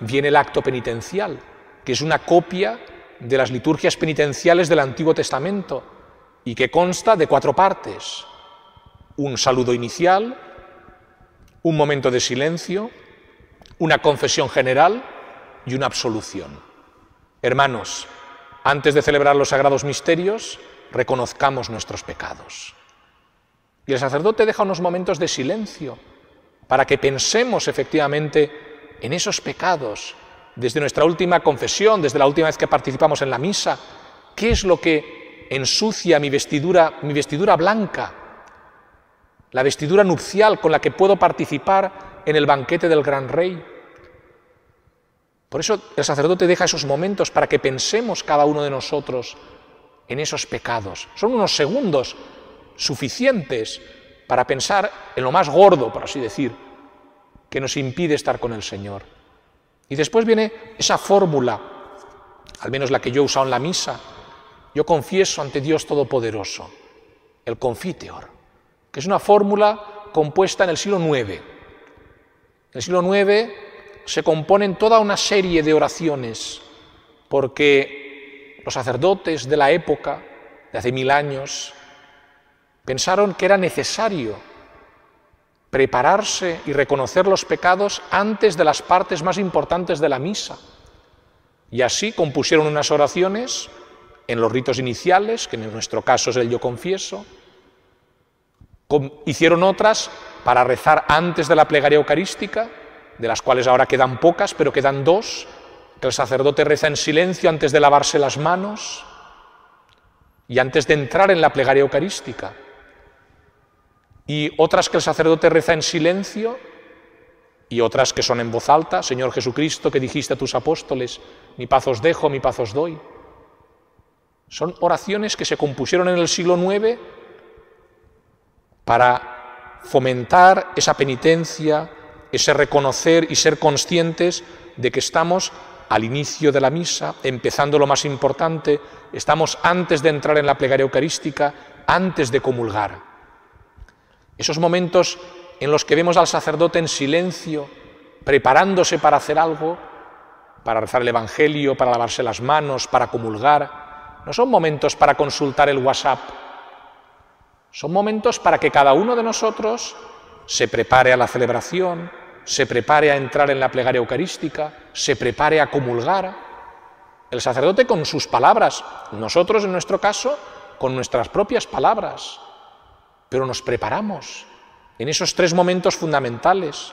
viene el acto penitencial, que es una copia de las liturgias penitenciales del Antiguo Testamento y que consta de cuatro partes. Un saludo inicial, un momento de silencio, una confesión general y una absolución. Hermanos, antes de celebrar los sagrados misterios, reconozcamos nuestros pecados. Y el sacerdote deja unos momentos de silencio para que pensemos efectivamente en esos pecados desde nuestra última confesión, desde la última vez que participamos en la misa. ¿Qué es lo que ensucia mi vestidura, mi vestidura blanca? La vestidura nupcial con la que puedo participar en el banquete del gran rey. Por eso el sacerdote deja esos momentos para que pensemos cada uno de nosotros en esos pecados. Son unos segundos suficientes para pensar en lo más gordo, por así decir, que nos impide estar con el Señor. Y después viene esa fórmula, al menos la que yo he usado en la misa. Yo confieso ante Dios Todopoderoso, el confiteor, que es una fórmula compuesta en el siglo IX. En el siglo IX se componen toda una serie de oraciones, porque los sacerdotes de la época, de hace mil años, pensaron que era necesario prepararse y reconocer los pecados antes de las partes más importantes de la misa. Y así compusieron unas oraciones en los ritos iniciales, que en nuestro caso es el yo confieso, hicieron otras para rezar antes de la plegaria eucarística, de las cuales ahora quedan pocas, pero quedan dos, que el sacerdote reza en silencio antes de lavarse las manos y antes de entrar en la plegaria eucarística. Y otras que el sacerdote reza en silencio y otras que son en voz alta, Señor Jesucristo, que dijiste a tus apóstoles, mi paz os dejo, mi paz os doy. Son oraciones que se compusieron en el siglo IX para fomentar esa penitencia, ese reconocer y ser conscientes de que estamos al inicio de la misa, empezando lo más importante, estamos antes de entrar en la plegaria eucarística, antes de comulgar. Esos momentos en los que vemos al sacerdote en silencio, preparándose para hacer algo, para rezar el Evangelio, para lavarse las manos, para comulgar, no son momentos para consultar el WhatsApp, son momentos para que cada uno de nosotros se prepare a la celebración, se prepare a entrar en la plegaria eucarística, se prepare a comulgar. El sacerdote con sus palabras, nosotros en nuestro caso con nuestras propias palabras, pero nos preparamos en esos tres momentos fundamentales.